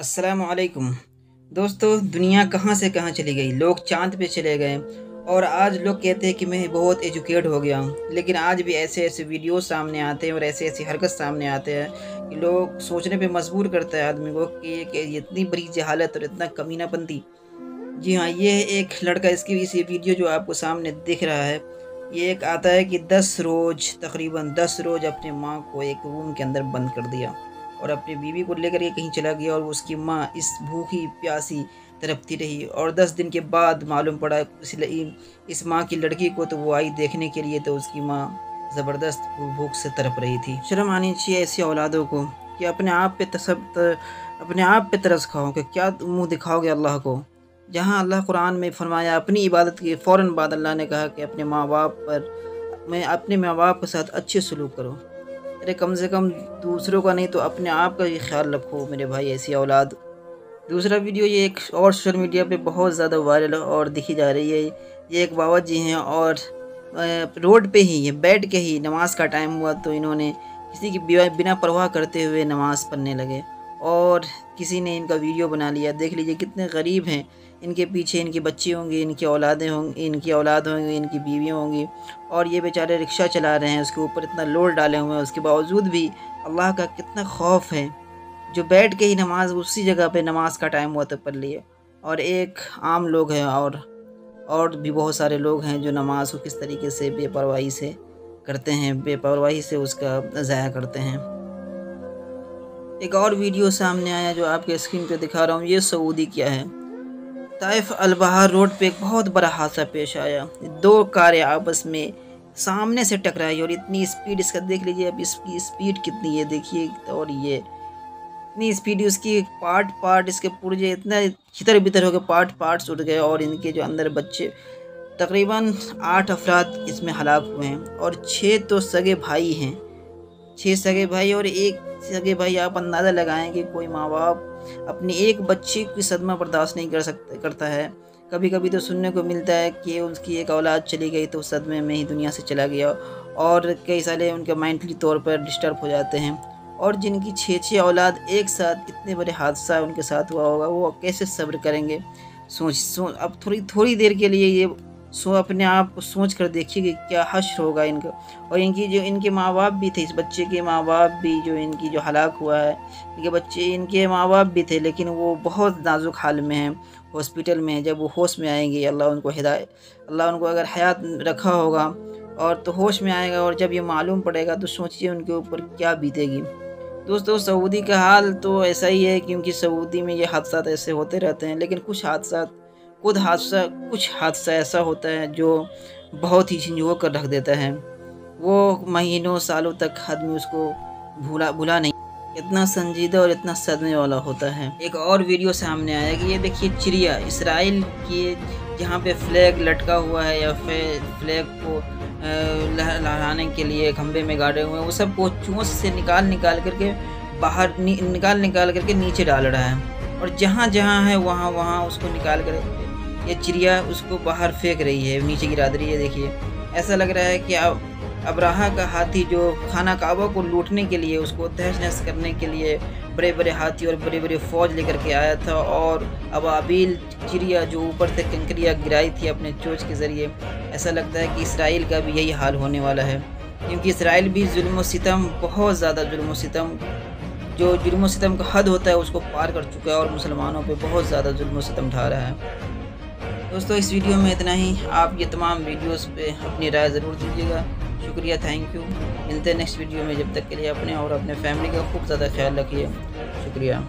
असलकुम दोस्तों दुनिया कहाँ से कहाँ चली गई? लोग चाँद पे चले गए और आज लोग कहते हैं कि मैं बहुत एजुकेट हो गया हूँ। लेकिन आज भी ऐसे ऐसे वीडियो सामने आते हैं और ऐसे ऐसी हरकत सामने आते हैं कि लोग सोचने पे मजबूर करता है आदमी को कि, इतनी बड़ी जहालत और इतना कमीनापंती जी हाँ ये एक लड़का इसकी इसी वीडियो जो आपको सामने दिख रहा है ये एक आता है कि दस रोज़, तकरीबन दस रोज़ अपने माँ को एक रूम के अंदर बंद कर दिया और अपनी बीवी को लेकर के कहीं चला गया और उसकी माँ इस भूखी, प्यासी तड़पती रही और दस दिन के बाद मालूम पड़ा इस इस माँ की लड़की को तो वो आई देखने के लिए तो उसकी माँ ज़बरदस्त भूख से तड़प रही थी। शर्म आनी चाहिए ऐसी औलादों को कि अपने आप पे तसब अपने आप पे तरस खाओ कि क्या मुँह दिखाओगे अल्लाह को? जहाँ अल्लाह कुरान में फरमाया, अपनी इबादत के फ़ौर बाद अल्लाह ने कहा कि अपने माँ बाप पर, मैं अपने माँ बाप के साथ अच्छे सलूक करो। अरे कम से कम दूसरों का नहीं तो अपने आप का भी ख्याल रखो मेरे भाई, ऐसी औलाद। दूसरा वीडियो ये एक और सोशल मीडिया पे बहुत ज़्यादा वायरल और दिखी जा रही है। ये एक बाबा जी हैं और रोड पे ही ये बैठ के ही नमाज़ का टाइम हुआ तो इन्होंने किसी की बिना परवाह करते हुए नमाज़ पढ़ने लगे। और किसी ने इनका वीडियो बना लिया। देख लीजिए कितने गरीब हैं। इनके पीछे इनके बच्चे होंगे, इनकी औलादें होंगी, इनकी औलाद होंगी, इनकी बीवियाँ होंगी। और ये बेचारे रिक्शा चला रहे हैं, उसके ऊपर इतना लोड डाले हुए हैं, उसके बावजूद भी अल्लाह का कितना खौफ है। जो बैठ के ही नमाज़, उसी जगह पे नमाज़ का टाइम हुआ तो पढ़ लिए। और एक आम लोग हैं और और भी बहुत सारे लोग हैं जो नमाज़ को किस तरीके से बेपरवाही से करते हैं, बेपरवाही से उसका ज़ाया करते हैं। एक और वीडियो सामने आया जो आपके स्क्रीन पे दिखा रहा हूँ, ये सऊदी क्या है। ताइफ अलबहार रोड पे एक बहुत बड़ा हादसा पेश आया। दो कारें आपस में सामने से टकराई और इतनी स्पीड इसका देख लीजिए, अब इसकी स्पीड कितनी है देखिए, और ये इतनी स्पीड उसकी पार्ट पार्ट इसके पुर्जे इतना छितर बितर हो गए पार्ट पार्ट्स उठ गए और इनके जो अंदर बच्चे तकरीबन आठ अफराद इसमें हलाक हुए हैं और छः तो सगे भाई हैं। छः सगे भाई और एक सगे भाई आप अंदाज़ा लगाएँ कि कोई माँ बाप अपनी एक बच्ची की सदमा बर्दाश्त नहीं कर सकता, करता है। कभी कभी तो सुनने को मिलता है कि उसकी एक औलाद चली गई तो सदमे में ही दुनिया से चला गया और कई सारे उनके माइंटली तौर पर डिस्टर्ब हो जाते हैं। और जिनकी छः छः औलाद एक साथ इतने बड़े हादसा उनके साथ हुआ होगा, वो कैसे सब्र करेंगे? सोच सोच, अब थोड़ी थोड़ी देर के लिए ये सो अपने आप सोच कर देखिए कि क्या हश्र होगा इनका। और इनकी जो, इनके माँ बाप भी थे, इस बच्चे के माँ बाप भी जो इनकी जो हलाक हुआ है, इनके बच्चे, इनके माँ बाप भी थे, लेकिन वो बहुत नाजुक हाल में हैं, हॉस्पिटल में जब वो होश में आएँगे अल्लाह उनको हिदायत अल्लाह उनको अगर हयात रखा होगा और तो होश में आएगा और जब ये मालूम पड़ेगा तो सोचिए उनके ऊपर क्या बीतेगी। दोस्तों, सऊदी का हाल तो ऐसा ही है, क्योंकि सऊदी में ये हादसा ऐसे होते रहते हैं, लेकिन कुछ हादसा खुद हादसा कुछ हादसा ऐसा होता है जो बहुत ही झंझो कर रख देता है। वो महीनों सालों तक आदमी उसको भूला भूला नहीं इतना संजीदा और इतना सदमे वाला होता है। एक और वीडियो सामने आया कि ये देखिए चिड़िया इसराइल की जहाँ पे फ्लैग लटका हुआ है या फ्लैग को लहराने के लिए खंबे में गाड़े हुए हैं वो सबको चोंच से निकाल निकाल करके बाहर नि, निकाल निकाल करके नीचे डाल रहा है। और जहाँ जहाँ है वहाँ वहाँ उसको निकाल कर ये चिड़िया उसको बाहर फेंक रही है, नीचे गिरा दे रही है, देखिए। ऐसा लग रहा है कि अब अब्राहा का हाथी जो खाना काबा को लूटने के लिए, उसको तहस नहस करने के लिए बड़े बड़े हाथी और बड़े बड़े फौज लेकर के आया था और अब आबिल चिड़िया जो ऊपर से कंकरिया गिराई थी अपने चोच के ज़रिए, ऐसा लगता है कि इसराइल का भी यही हाल होने वाला है। क्योंकि इसराइल भी जुल्म सितम, बहुत ज़्यादा जुल्म सितम, जो जुल्म सितम का हद होता है, उसको पार कर चुका है और मुसलमानों पे बहुत ज़्यादा जुल्म सितम ढा रहा है। दोस्तों, इस वीडियो में इतना ही। आप ये तमाम वीडियोस पे अपनी राय ज़रूर दीजिएगा। शुक्रिया थैंक यू मिलते हैं नेक्स्ट वीडियो में, जब तक के लिए अपने और अपने फैमिली का खूब ज़्यादा ख्याल रखिए। शुक्रिया।